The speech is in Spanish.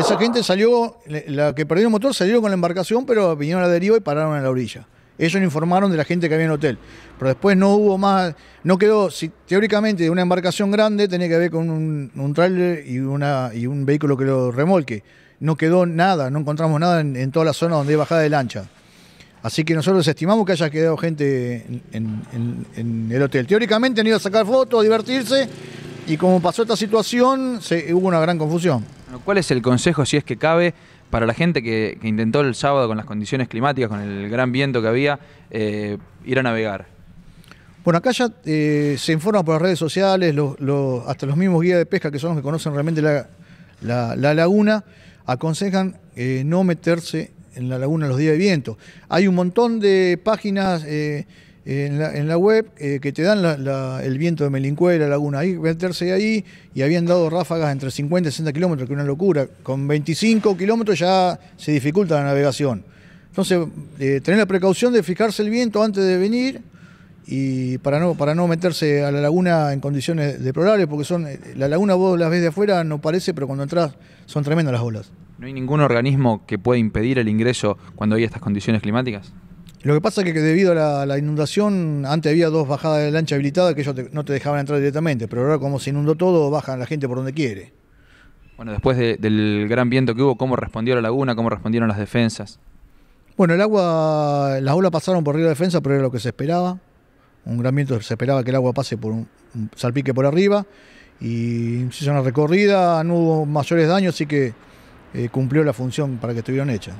Esa gente salió, la que perdió el motor salió con la embarcación, pero vinieron a la deriva y pararon en la orilla. Ellos informaron de la gente que había en el hotel. Pero después no hubo más, no quedó, si, teóricamente una embarcación grande tenía que ver con un, un tráiler y, un vehículo que lo remolque. No quedó nada, no encontramos nada en, toda la zona donde hay bajada de lancha. Así que nosotros estimamos que haya quedado gente en, el hotel. Teóricamente han ido a sacar fotos, a divertirse, y como pasó esta situación, hubo una gran confusión. ¿Cuál es el consejo, si es que cabe, para la gente que, intentó el sábado con las condiciones climáticas, con el gran viento que había, eh, ir a navegar? Bueno, acá ya eh, se informa por las redes sociales, hasta los mismos guías de pesca, que son los que conocen realmente la, la- la laguna, aconsejan eh, no meterse en la laguna los días de viento. Hay un montón de páginas en, la, web eh, que te dan el viento de Melincué, la laguna. Ahí meterse ahí y habían dado ráfagas entre 50 y 60 kilómetros, que es una locura. Con 25 kilómetros ya se dificulta la navegación. Entonces, eh, tener la precaución de fijarse el viento antes de venir y para no, para no meterse a la laguna en condiciones deplorables, porque son eh, la laguna vos las ves de afuera, no parece, pero cuando entras son tremendas las olas. ¿No hay ningún organismo que pueda impedir el ingreso cuando hay estas condiciones climáticas? Lo que pasa es que debido a la, la inundación, antes había dos bajadas de lancha habilitadas que ellos te- no te dejaban entrar directamente, pero ahora como se inundó todo, bajan la gente por donde quiere. Bueno, después de- del gran viento que hubo, ¿cómo respondió la laguna? ¿Cómo respondieron las defensas? Bueno, el agua, las olas pasaron por arriba de la defensa, pero era lo que se esperaba. Un gran viento, se esperaba que el agua pase por un, un salpique por arriba. Y se hizo una recorrida, no hubo mayores daños, así que eh, cumplió la función para que estuvieran hechas.